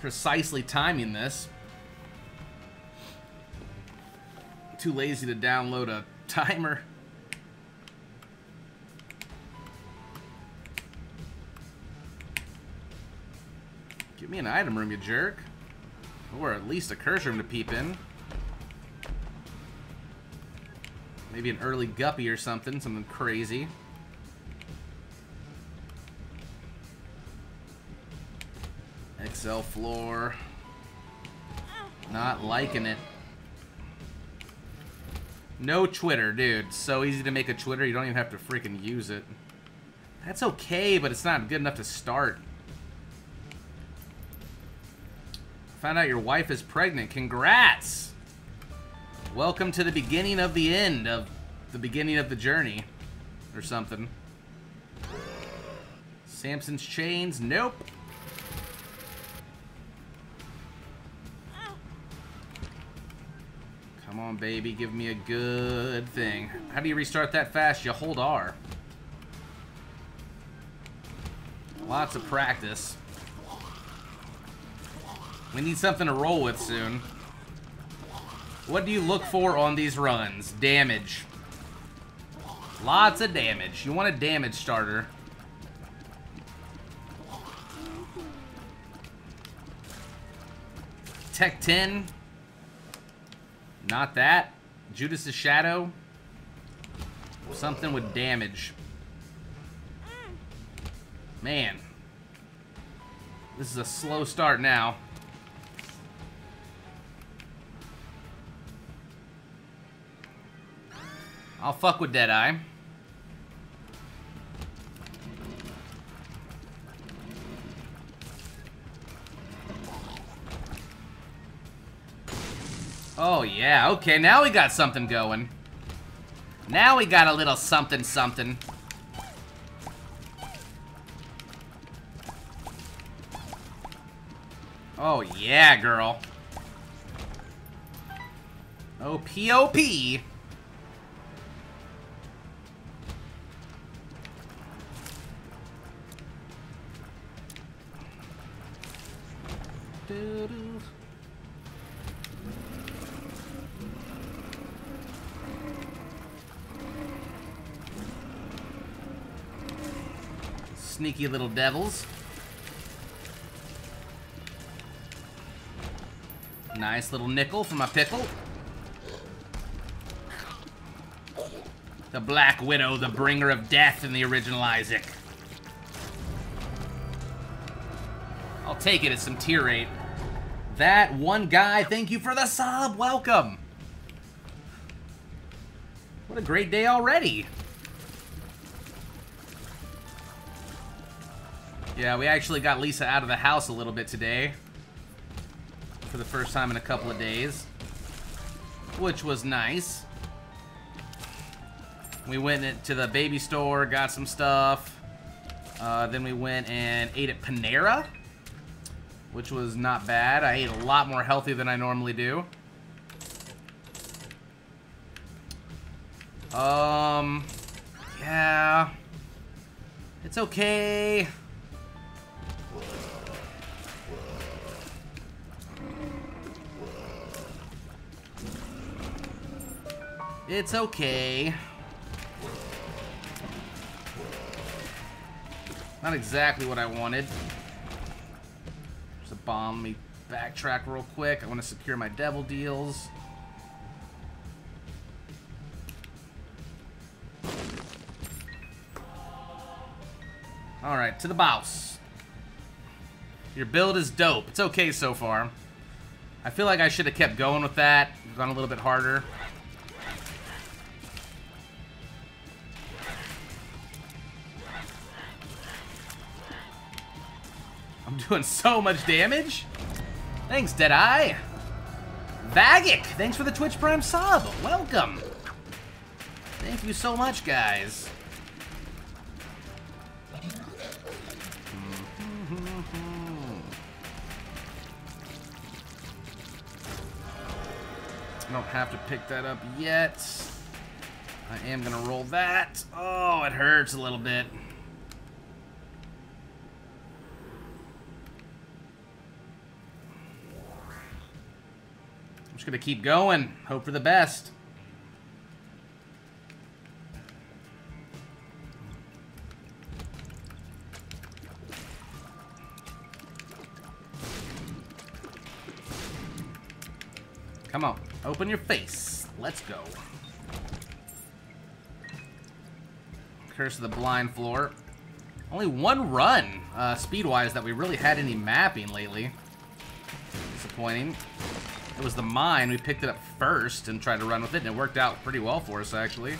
precisely timing this. Too lazy to download a timer. Give me an item room, you jerk. Or at least a curse room to peep in. Maybe an early guppy or something, something crazy. XL floor. Not liking it. No Twitter, dude. So easy to make a Twitter, you don't even have to freaking use it. That's okay, but it's not good enough to start. Found out your wife is pregnant. Congrats! Welcome to the beginning of the end of the beginning of the journey. Or something. Samson's chains? Nope. Come on, baby. Give me a good thing. How do you restart that fast? You hold R. Lots of practice. We need something to roll with soon. What do you look for on these runs? Damage. Lots of damage. You want a damage starter. Tech 10. Not that. Judas's Shadow. Something with damage. Man. This is a slow start now. I'll fuck with Deadeye. Oh, yeah. Okay, now we got something going. Now we got a little something something. Oh, yeah, girl. O-P-O-P. Sneaky little devils. Nice little nickel for my pickle. The Black Widow, the bringer of death in the original Isaac. I'll take it as some tier 8. That one guy, thank you for the sub. Welcome. What a great day already. Yeah, we actually got Lisa out of the house a little bit today. For the first time in a couple of days. Which was nice. We went to the baby store, got some stuff. Uh, then we went and ate at Panera which was not bad. I ate a lot more healthy than I normally do. Um, yeah. It's okay. It's okay. Not exactly what I wanted Just a bomb. Let me backtrack real quick. I want to secure my devil deals. Alright, to the boss. Your build is dope. It's okay so far. I feel like I should have kept going with that. Gone a little bit harder. Doing so much damage. Thanks, Deadeye. Vagic, thanks for the Twitch Prime sub. Welcome. Thank you so much, guys. I don't have to pick that up yet. I am gonna roll that. Oh, it hurts a little bit. Just gonna keep going. Hope for the best. Come on, open your face. Let's go. Curse of the Blind Floor. Only one run, uh, speed-wise, that we really had any mapping lately. Disappointing. It was the mine. We picked it up first and tried to run with it, and it worked out pretty well for us, actually.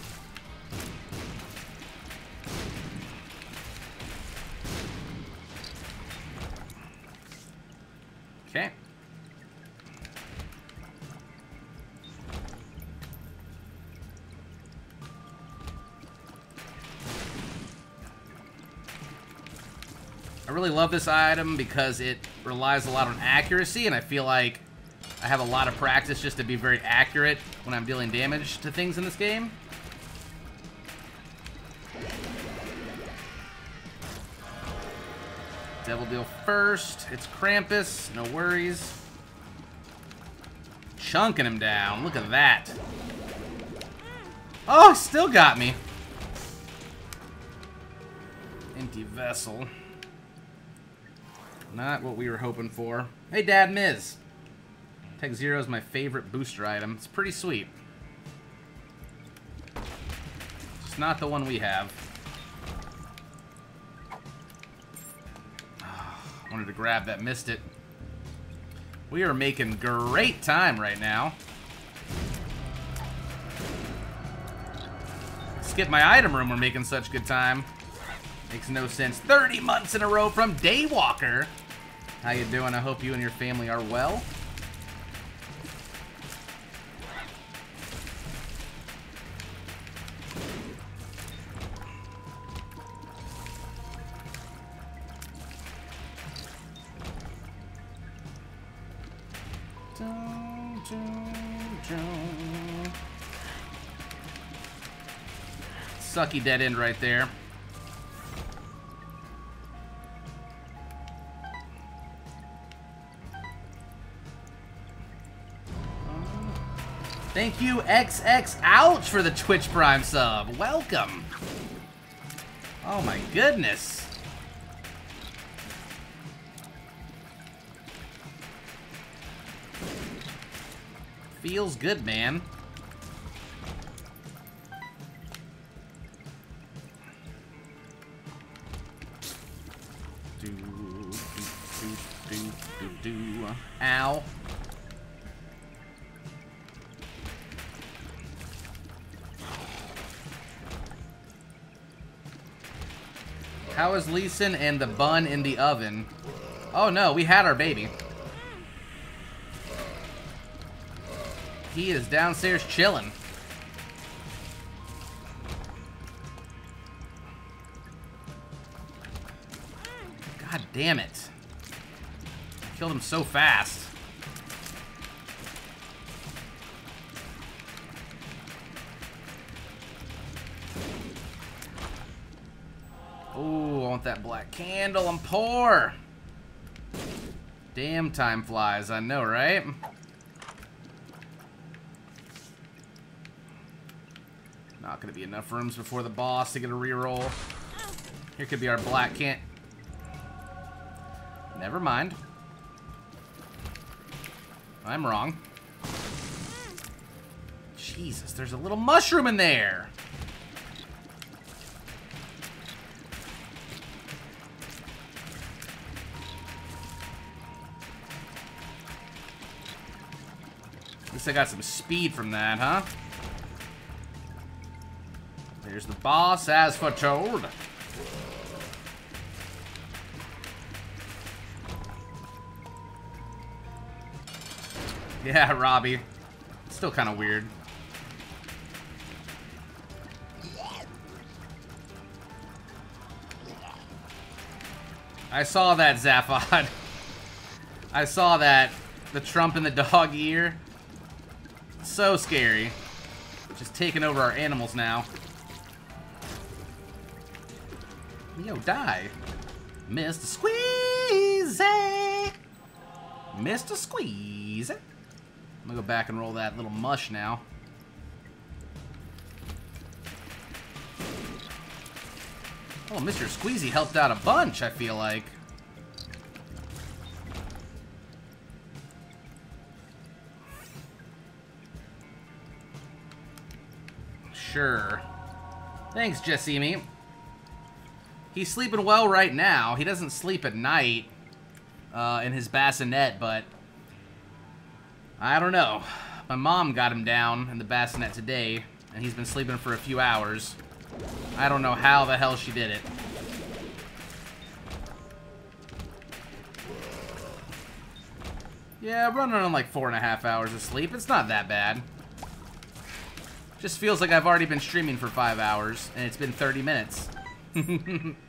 Okay. I really love this item because it relies a lot on accuracy, and I feel like I have a lot of practice just to be very accurate when I'm dealing damage to things in this game. Devil Deal first. It's Krampus. No worries. Chunking him down. Look at that. Oh, still got me. Empty vessel. Not what we were hoping for. Hey, Dad Miz. Tech Zero is my favorite booster item. It's pretty sweet. It's not the one we have. Ah, wanted to grab that, missed it. We are making great time right now. Skip my item room, we're making such good time. Makes no sense. 30 months in a row from Daywalker. How you doing? I hope you and your family are well. Sucky dead end right there. Thank you, XX Ouch, for the Twitch Prime sub. Welcome. Oh my goodness. Feels good, man. And the bun in the oven? Oh no, we had our baby. He is downstairs chilling. God damn it. Killed him so fast. Want that black candle. I'm poor. Damn time flies, I know, right? Not gonna be enough rooms before the boss to get a reroll. Here could be our black can Never mind. I'm wrong. Jesus, there's a little mushroom in there. I got some speed from that, huh? There's the boss, as foretold. Yeah, Robbie. still kind of weird. I saw that, Zaphod. I saw that. The Trump in the dog ear. So scary. Just taking over our animals now. Yo, die. Mr. Squeezy! Mr. Squeeze. I'm gonna go back and roll that little mush now. Oh, Mr. Squeezy helped out a bunch, I feel like. Sure. Thanks, Jessimi. He's sleeping well right now. He doesn't sleep at night uh, in his bassinet, but I don't know. My mom got him down in the bassinet today, and he's been sleeping for a few hours. I don't know how the hell she did it. Yeah, running on like four and a half hours of sleep. It's not that bad. Just feels like I've already been streaming for five hours, and it's been 30 minutes.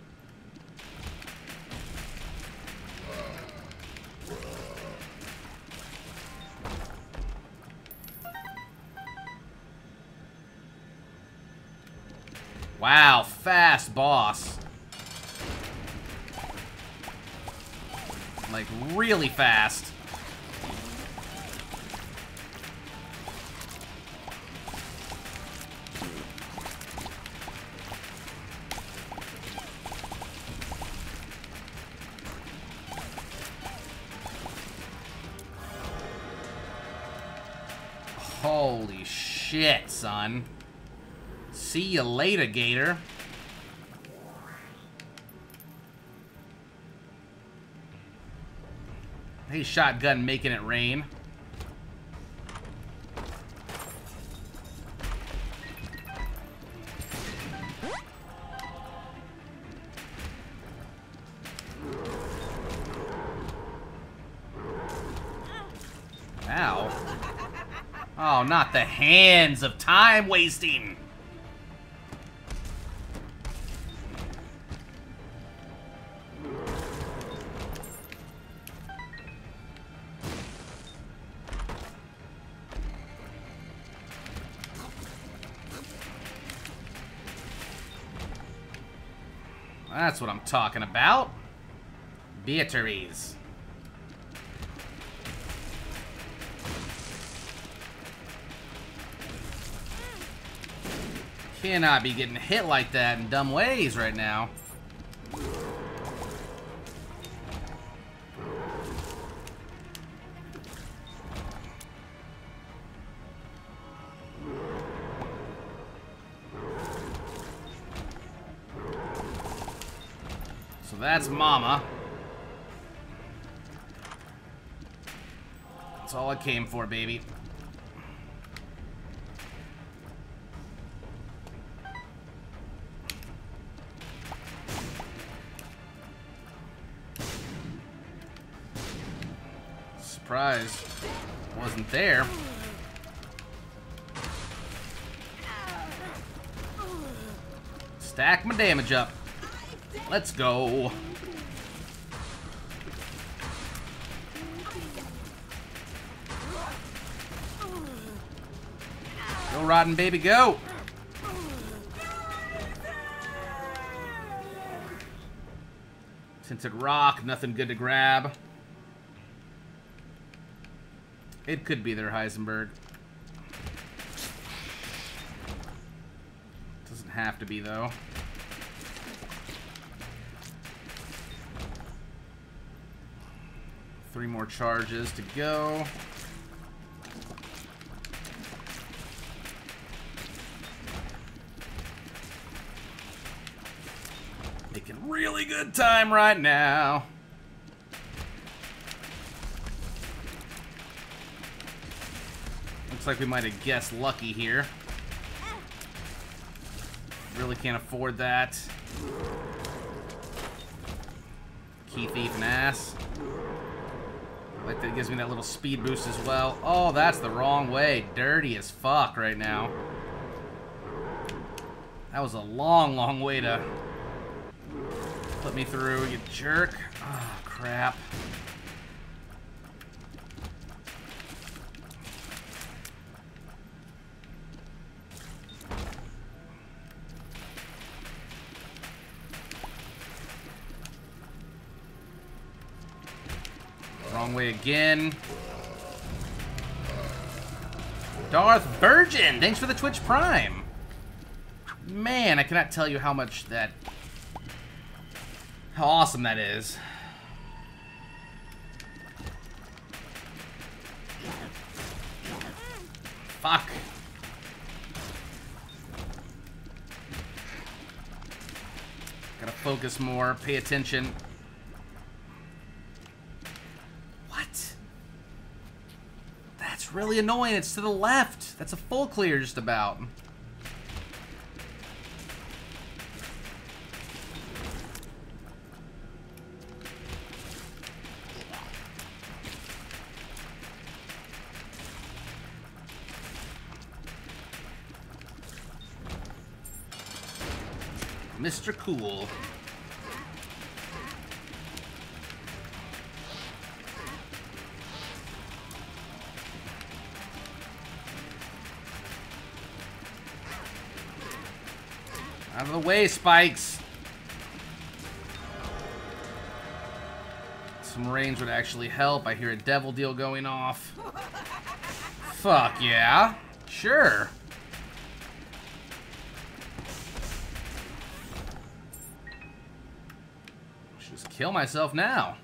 Holy shit, son. See you later, Gator. Hey, shotgun making it rain. The hands of time wasting. That's what I'm talking about. Beatrice. Cannot be getting hit like that in dumb ways right now. So that's Mama. That's all I came for, baby. Surprise. Wasn't there. Stack my damage up. Let's go. Go, Rotten Baby, go! Tinted Rock, nothing good to grab. It could be their Heisenberg. Doesn't have to be, though. Three more charges to go. Making really good time right now. Like we might have guessed lucky here. Really can't afford that. Key thief and ass. Like that gives me that little speed boost as well. Oh, that's the wrong way. Dirty as fuck right now. That was a long, long way to put me through, you jerk. Oh, crap. Wrong way again. Darth Virgin, thanks for the Twitch Prime. Man, I cannot tell you how much that... How awesome that is. Fuck. Gotta focus more, pay attention. That's really annoying. It's to the left. That's a full clear just about. Mr. Cool. Of the way, Spikes. Some range would actually help. I hear a devil deal going off. Fuck yeah. Sure. Just kill myself now.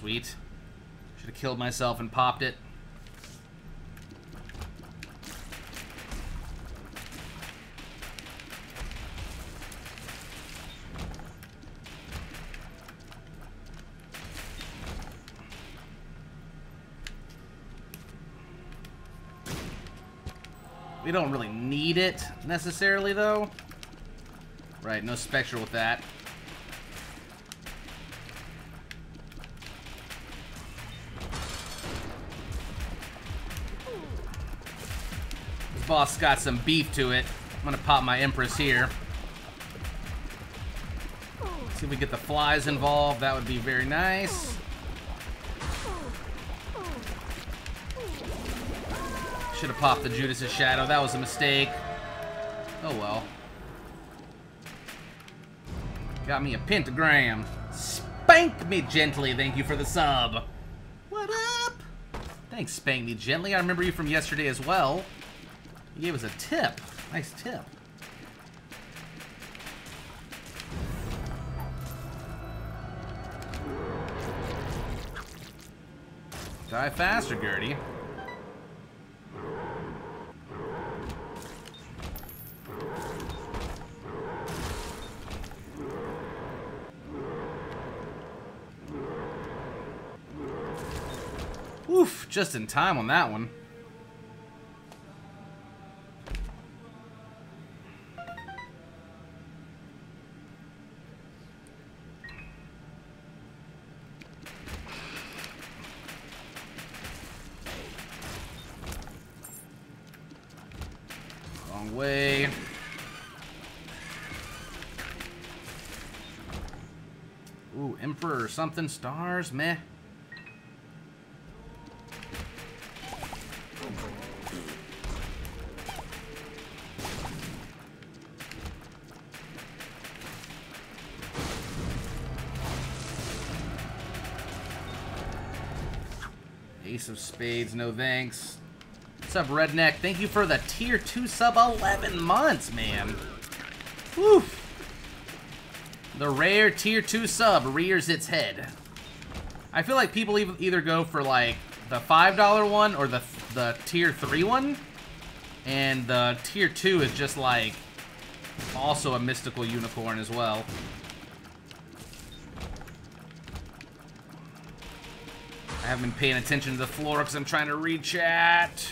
Sweet. Should have killed myself and popped it. We don't really need it, necessarily, though. Right, no Spectral with that. Boss got some beef to it. I'm gonna pop my Empress here. See if we get the flies involved. That would be very nice. Should have popped the Judas's Shadow. That was a mistake. Oh well. Got me a pentagram. Spank me gently. Thank you for the sub. What up? Thanks, Spank Me Gently. I remember you from yesterday as well. You gave us a tip. Nice tip. Die faster, Gertie. Oof, just in time on that one. Way. Ooh, Emperor or something. Stars, meh. Ace of Spades, no thanks. What's up, Redneck? Thank you for the tier 2 sub 11 months, man. Woo! The rare tier 2 sub rears its head. I feel like people either go for like the $5 one or the, the tier 3 one. And the tier 2 is just like also a mystical unicorn as well. I haven't been paying attention to the floor because I'm trying to read chat.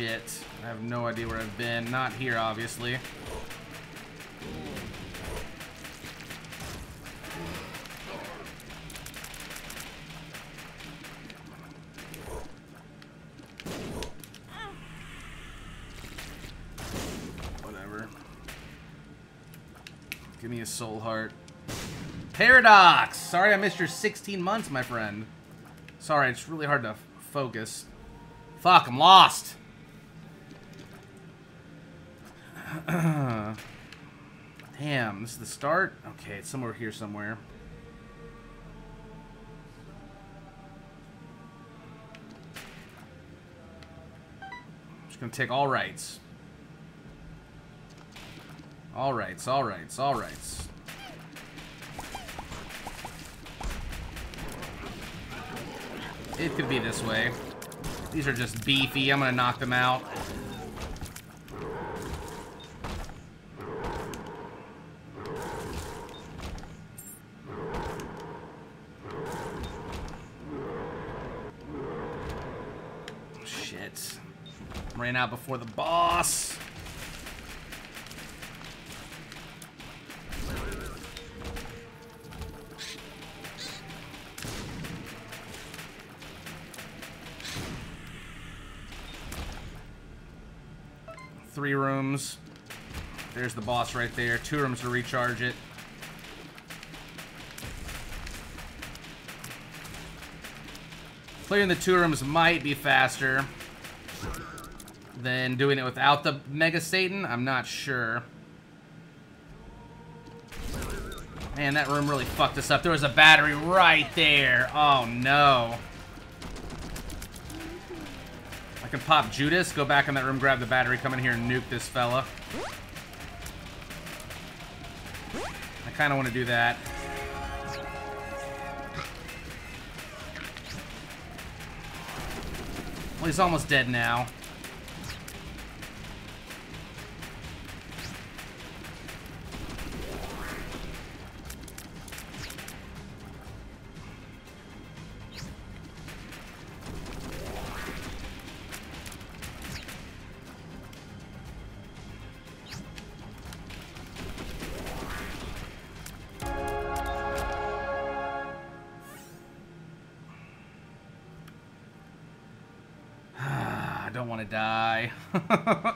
Shit. I have no idea where I've been. Not here, obviously. Whatever. Give me a soul heart. Paradox! Sorry I missed your 16 months, my friend. Sorry, it's really hard to focus. Fuck, I'm lost. Damn, this is the start? Okay, it's somewhere here somewhere. Just gonna take all rights. All rights, all rights, all rights. It could be this way. These are just beefy. I'm gonna knock them out. Shit. Ran out before the boss. Three rooms. There's the boss right there. Two rooms to recharge it. Clearing the two rooms might be faster than doing it without the Mega Satan. I'm not sure. Man, that room really fucked us up. There was a battery right there. Oh, no. I can pop Judas, go back in that room, grab the battery, come in here and nuke this fella. I kind of want to do that. Well, he's almost dead now.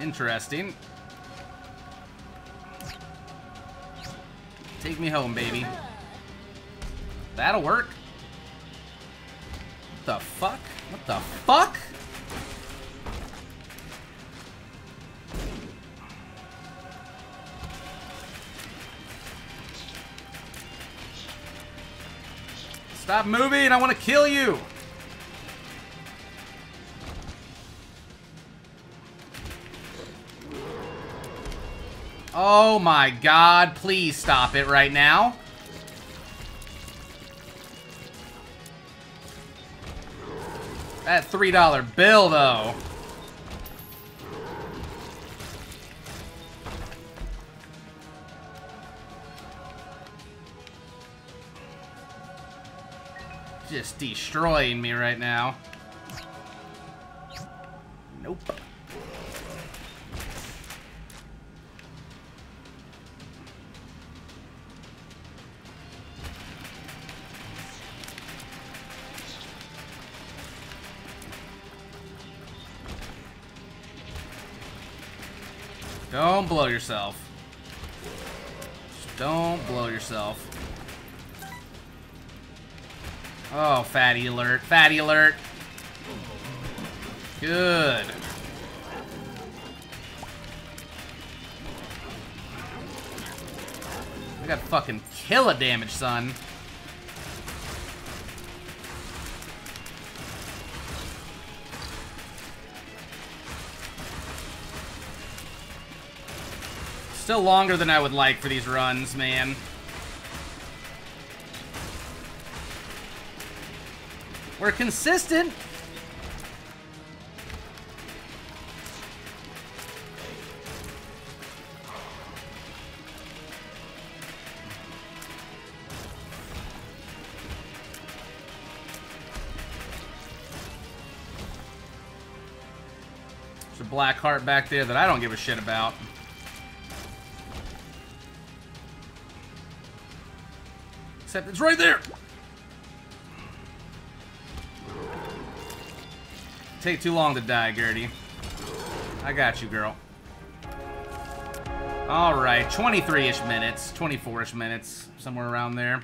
Interesting. Take me home, baby. That'll work. What the fuck? What the fuck? Stop moving! I want to kill you! Oh my god, please stop it right now. That $3 bill, though. Just destroying me right now. Nope. Don't blow yourself. Just don't blow yourself. Oh, fatty alert. Fatty alert. Good. I got fucking killer damage, son. Still longer than I would like for these runs, man. We're consistent. There's a black heart back there that I don't give a shit about. Except it's right there. Take too long to die, Gertie. I got you, girl. Alright, 23-ish minutes, 24-ish minutes, somewhere around there.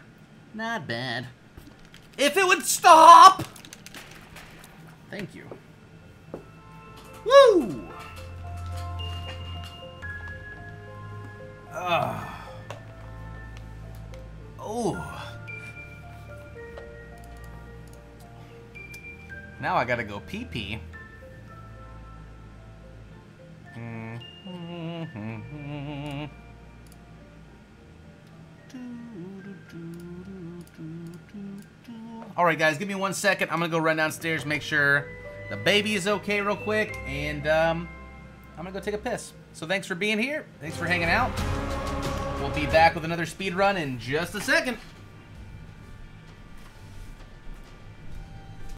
Not bad. If it would stop! Thank you. Woo! Ugh. Oh. Now I gotta go pee pee. Alright guys, give me one second. I'm gonna go run downstairs, make sure the baby is okay real quick, and um, I'm gonna go take a piss. So thanks for being here. Thanks for hanging out. We'll be back with another speed run in just a second.